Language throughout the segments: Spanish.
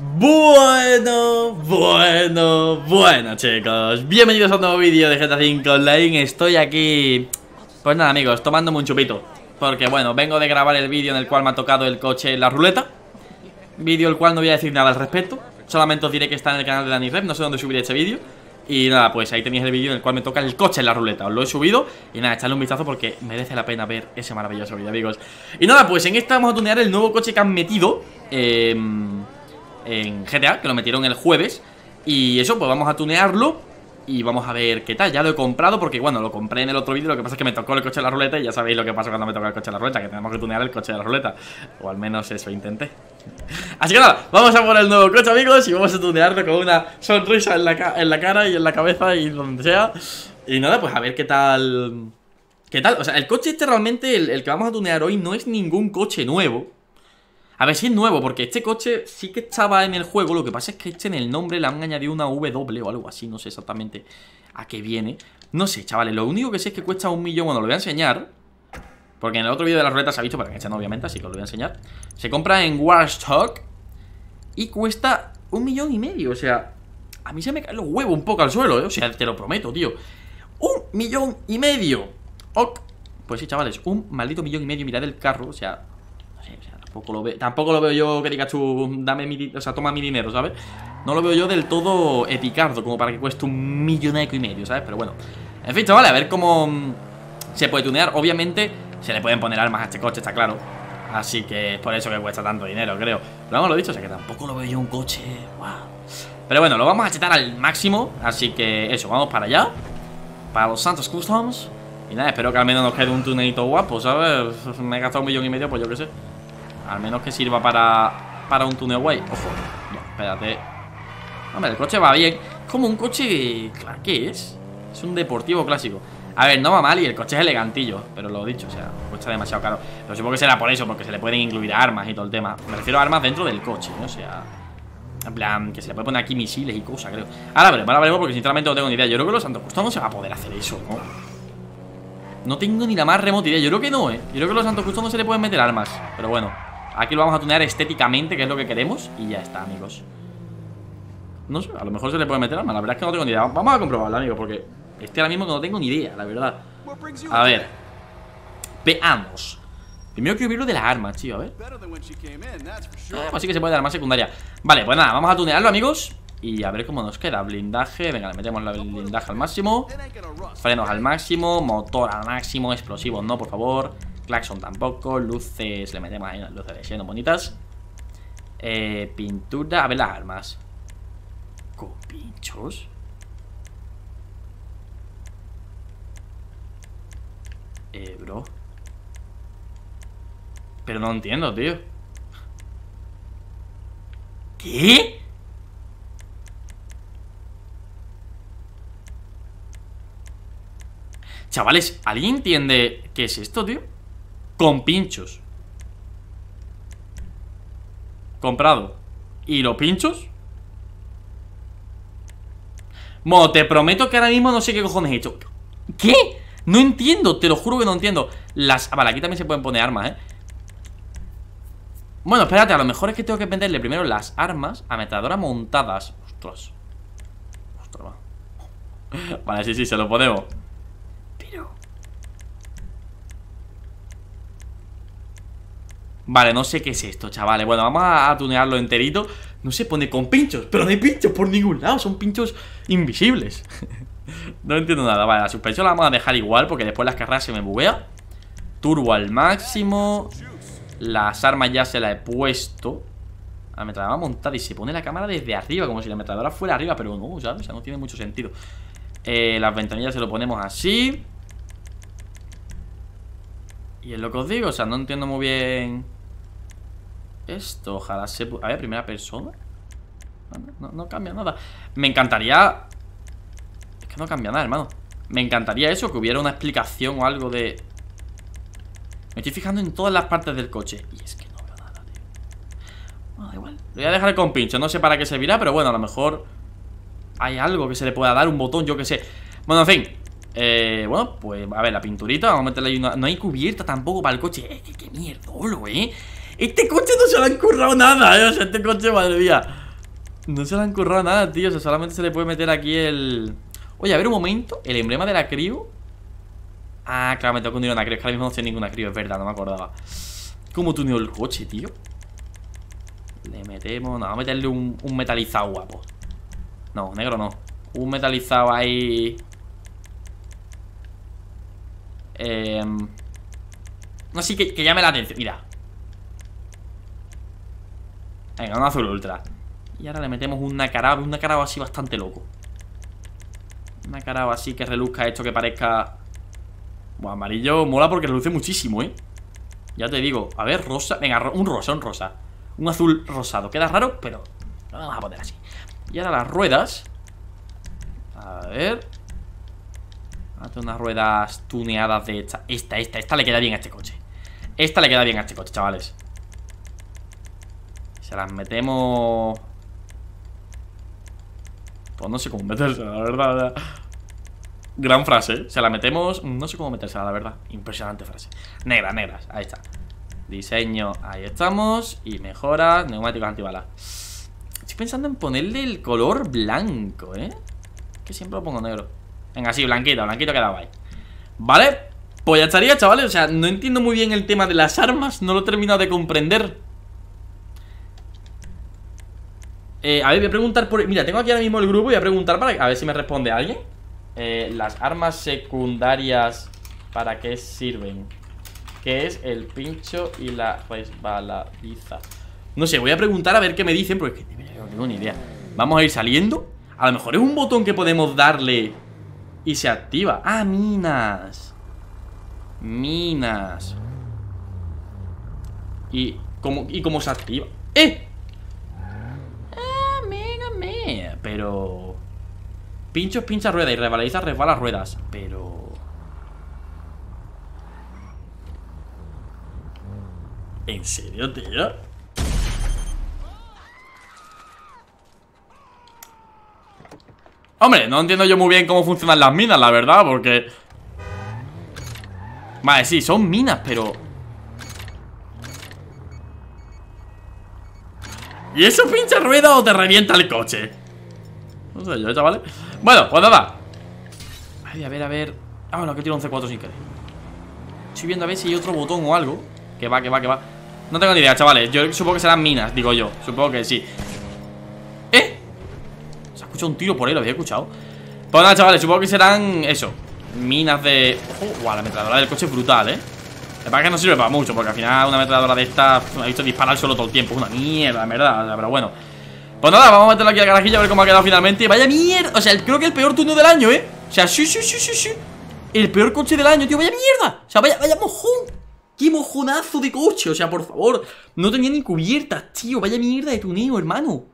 Bueno, bueno, bueno chicos. Bienvenidos a un nuevo vídeo de GTA V Online. Estoy aquí, pues nada amigos, tomándome un chupito. Porque bueno, vengo de grabar el vídeo en el cual me ha tocado el coche en la ruleta. Vídeo el cual no voy a decir nada al respecto. Solamente os diré que está en el canal de Dani Rep, no sé dónde subiré este vídeo. Y nada, pues ahí tenéis el vídeo en el cual me toca el coche en la ruleta. Os lo he subido y nada, echadle un vistazo porque merece la pena ver ese maravilloso vídeo, amigos. Y nada, pues en esta vamos a tunear el nuevo coche que han metido. Eh, en GTA, que lo metieron el jueves. Y eso, pues vamos a tunearlo y vamos a ver qué tal, ya lo he comprado porque bueno, lo compré en el otro vídeo. Lo que pasa es que me tocó el coche de la ruleta y ya sabéis lo que pasa cuando me toca el coche de la ruleta Que tenemos que tunear el coche de la ruleta. O al menos eso intenté. Así que nada, vamos a por el nuevo coche amigos Y vamos a tunearlo con una sonrisa en la, en la cara y en la cabeza y donde sea. Y nada, pues a ver qué tal... ¿Qué tal? O sea, el coche este realmente, el que vamos a tunear hoy no es ningún coche nuevo a ver si es nuevo, porque este coche sí que estaba en el juego Lo que pasa es que este en el nombre le han añadido una W o algo así No sé exactamente a qué viene. No sé, chavales, lo único que sé es que cuesta un millón Bueno, lo voy a enseñar Porque en el otro vídeo de las ruletas se ha visto, pero en este no obviamente Así que os lo voy a enseñar. Se compra en Warstock Y cuesta un millón y medio, o sea A mí se me caen los huevos un poco al suelo, ¿eh? O sea, te lo prometo, tío. Un millón y medio. Ok. Pues sí, chavales, un maldito millón y medio Mirad el carro, o sea No sé, o sea Tampoco lo, tampoco lo veo yo que digas tú, dame mi, o sea, toma mi dinero, ¿sabes? No lo veo yo del todo epicardo como para que cueste un milloneco y medio, ¿sabes? Pero bueno, en fin, chavales, a ver cómo mm, se puede tunear. Obviamente se le pueden poner armas a este coche, está claro. Así que es por eso que cuesta tanto dinero, creo. Pero vamos, lo dicho, o sea que tampoco lo veo yo un coche, wow. Pero bueno, lo vamos a chetar al máximo, así que eso, vamos para allá. Para los Santos Customs. Y nada, espero que al menos nos quede un tunelito guapo, ¿sabes? Me he gastado un millón y medio, pues yo qué sé. Al menos que sirva para, para un túnel guay. Ojo, no, espérate. Hombre, el coche va bien. Como un coche... ¿Qué es? Es un deportivo clásico. A ver, no va mal y el coche es elegantillo Pero lo dicho, o sea, cuesta demasiado caro. Pero supongo que será por eso, porque se le pueden incluir armas y todo el tema. Me refiero a armas dentro del coche, ¿no? O sea... En plan, que se le puede poner aquí misiles y cosas, creo. Ahora veremos, ahora veremos porque sinceramente no tengo ni idea. Yo creo que los Santos Custom no se va a poder hacer eso, ¿no? No tengo ni la más remota idea. Yo creo que no, ¿eh? Yo creo que los Santos Custom no se le pueden meter armas Pero bueno Aquí lo vamos a tunear estéticamente, que es lo que queremos Y ya está, amigos. No sé, a lo mejor se le puede meter arma La verdad es que no tengo ni idea. Vamos a comprobarlo, amigos, porque este ahora mismo no tengo ni idea, la verdad. A ver Veamos. Primero quiero ver lo de las armas, tío, a ver. Eh, Así que se puede dar arma secundaria. Vale, pues nada, vamos a tunearlo, amigos y a ver cómo nos queda. Blindaje, venga, le metemos el blindaje al máximo. Frenos al máximo Motor al máximo, explosivos no, por favor Claxon tampoco, luces, le metemos ahí unas luces de lleno bonitas eh, Pintura, a ver las armas ¿Con pinchos? Eh, bro Pero no entiendo, tío ¿Qué? Chavales, ¿alguien entiende qué es esto, tío? Con pinchos. Comprado. ¿Y los pinchos? Bueno, te prometo que ahora mismo no sé qué cojones he hecho. ¿Qué? No entiendo, te lo juro que no entiendo. Las... Ah, vale, aquí también se pueden poner armas, ¿eh? Bueno, espérate, a lo mejor es que tengo que venderle primero las armas A metadora montadas. Ostras. Ostras, Vale, sí, sí, se lo ponemos Vale, no sé qué es esto, chavales. Bueno, vamos a, tunearlo enterito. No se pone con pinchos, pero no hay pinchos por ningún lado. Son pinchos invisibles. No entiendo nada. Vale, la suspensión la vamos a dejar igual Porque después las carreras se me buguea. Turbo al máximo. Las armas ya se las he puesto. La ametralladora montada y se pone la cámara desde arriba Como si la ametralladora fuera arriba Pero no, ¿sabes? O sea, no tiene mucho sentido. Eh, Las ventanillas se lo ponemos así. Y es lo que os digo, o sea, no entiendo muy bien esto, ojalá se... A ver, primera persona. No, cambia nada. Me encantaría... Es que no cambia nada, hermano. Me encantaría eso, que hubiera una explicación o algo de... Me estoy fijando en todas las partes del coche Y es que no veo nada, tío. Bueno, da igual. Lo voy a dejar con pincho, no sé para qué servirá Pero bueno, a lo mejor Hay algo que se le pueda dar, un botón, yo que sé. Bueno, en fin eh, bueno, pues a ver, la pinturita Vamos a meterle ahí una... No hay cubierta tampoco para el coche. Eh, qué, qué mierda, ¿eh? Este coche no se le ha currado nada, ¿eh? O sea, este coche, madre mía No se le han currado nada, tío. O sea, solamente se le puede meter aquí el... Oye, a ver un momento. El emblema de la crío. Ah, claro, me tengo que unir a una crío. Es que ahora mismo no sé ninguna crío, es verdad, no me acordaba. ¿Cómo tuneo el coche, tío? Le metemos... No, vamos a meterle un, un metalizado guapo. No, negro no. Un metalizado ahí... Eh... No, sí, que, que llame la atención. Mira. Venga, un azul ultra. Y ahora le metemos un nacarabo, un nacarabo así bastante loco. Un nacarabo así que reluzca esto que parezca... Bueno, amarillo mola porque reluce muchísimo, ¿eh? Ya te digo, a ver, rosa Venga, un rosa, un rosa. Un azul rosado, queda raro, pero lo vamos a poner así. Y ahora las ruedas. A ver. Hace unas ruedas tuneadas de esta Esta, esta, esta le queda bien a este coche. Esta le queda bien a este coche, chavales Se las metemos pues no sé cómo metérsela, la verdad. Gran frase, ¿eh? Se la metemos... No sé cómo metérsela, la verdad. Impresionante frase. Negras, negras. Ahí está. Diseño, ahí estamos. Y mejora, neumáticos antibalas. Estoy pensando en ponerle el color blanco, ¿eh? Que siempre lo pongo negro. Venga, sí, blanquito, blanquito queda guay. Vale, pues ya estaría, chavales. O sea, no entiendo muy bien el tema de las armas. No lo he terminado de comprender. Eh, a ver, voy a preguntar por... Mira, tengo aquí ahora mismo el grupo y voy a preguntar para... A ver si me responde alguien eh, Las armas secundarias ¿Para qué sirven? ¿Qué es el pincho y la resbaladiza? No sé, voy a preguntar a ver qué me dicen Porque no tengo ni idea Vamos a ir saliendo A lo mejor es un botón que podemos darle Y se activa Ah, minas Minas ¿Y cómo, y cómo se activa? ¡Eh! Pero... Pinchos pincha rueda y resbaladiza resbala ruedas, pero... ¿En serio, tío? Hombre, no entiendo yo muy bien cómo funcionan las minas, la verdad, porque... Vale, sí, son minas, pero... ¿Y eso pincha rueda o te revienta el coche? No sé yo, chavales Bueno, pues nada. Ay, a ver, a ver. Ah, bueno, que tiro un C4 sin querer Estoy viendo a ver si hay otro botón o algo. Que va, que va, que va. No tengo ni idea, chavales. Yo supongo que serán minas, digo yo. Supongo que sí. ¿Eh? Se ha escuchado un tiro por ahí, lo había escuchado Pues nada, chavales, supongo que serán Eso. Minas de... Oh, wow, la ametralladora del coche es brutal, ¿eh? Me parece que no sirve para mucho Porque al final una ametralladora de esta Me ha visto disparar solo todo el tiempo. Es una mierda, en verdad Pero bueno pues nada, vamos a meterlo aquí al garajillo a ver cómo ha quedado finalmente. Vaya mierda, o sea, creo que el peor turno del año, ¿eh? O sea, sí, sí, sí, sí, sí. El peor coche del año, tío, vaya mierda. O sea, vaya, vaya mojón. Qué mojonazo de coche, o sea, por favor. No tenía ni cubiertas, tío, vaya mierda de tuneo, hermano.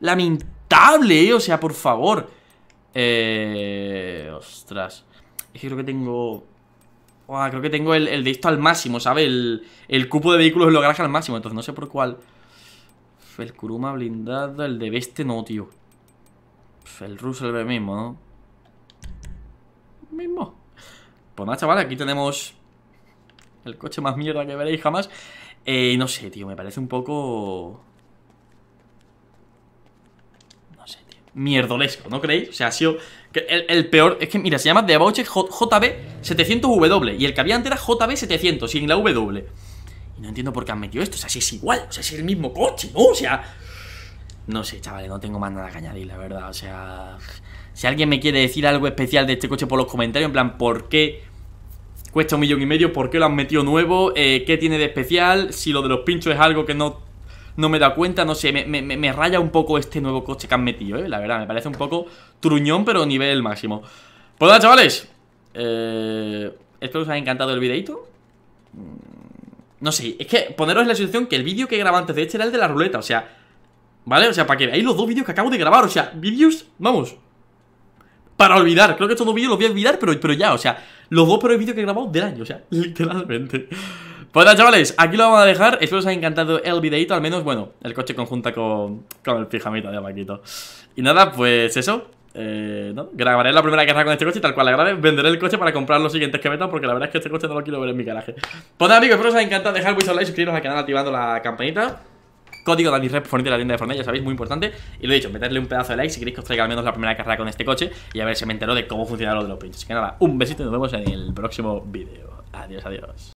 Lamentable, ¿eh? O sea, por favor. Eh... Ostras. Es que creo que tengo... creo que tengo el, de esto al máximo, ¿sabes? El, el cupo de vehículos en los al máximo Entonces no sé por cuál el Kuruma blindado, el de Beste no, tío. El Russell el mismo, ¿no? Mismo. Pues nada, chavales, aquí tenemos el coche más mierda que veréis jamás. Eh, no sé, tío, me parece un poco... No sé, tío. Mierdolesco, ¿no creéis? O sea, ha sido... El, peor... Es que, mira, se llama The Abouche JB700W y el que había antes era JB700, sin la W. Y no entiendo por qué han metido esto. O sea, si es igual, o sea, si es el mismo coche, ¿no? O sea. No sé, chavales, no tengo más nada que añadir, la verdad. O sea. Si alguien me quiere decir algo especial de este coche por los comentarios, en plan, ¿por qué cuesta un millón y medio? ¿Por qué lo han metido nuevo? Eh, ¿Qué tiene de especial? Si lo de los pinchos es algo que no, no me da cuenta, no sé, me, me, raya un poco este nuevo coche que han metido, ¿eh? La verdad, me parece un poco truñón, pero nivel máximo. Pues nada, chavales. Eh, espero que os haya encantado el videito. No sé, es que poneros en la situación que el vídeo que grabé antes de este era el de la ruleta, o sea ¿Vale? O sea, para que veáis los dos vídeos que acabo de grabar, o sea, vídeos, vamos Para olvidar, creo que estos dos vídeos los voy a olvidar, pero, pero ya, o sea Los dos peores vídeos que he grabado del año, o sea, literalmente. Pues nada, chavales, aquí lo vamos a dejar. Espero os haya encantado el videito, al menos, bueno El coche conjunta con, con el pijamita de Paquito. Y nada, pues eso eh, ¿no? Grabaré la primera carrera con este coche y tal cual la grabe, venderé el coche para comprar los siguientes que metan porque la verdad es que este coche no lo quiero ver en mi garaje. Pues nada amigos, espero os haya encantado dejar vuestro like, suscribiros al canal activando la campanita. Código DanisRep por de la tienda de Fortnite, ya sabéis, muy importante Y lo he dicho, meterle un pedazo de like si queréis que os traiga al menos la primera carrera con este coche Y a ver si me entero de cómo funciona lo de los pinches Así que nada, un besito y nos vemos en el próximo vídeo Adiós, adiós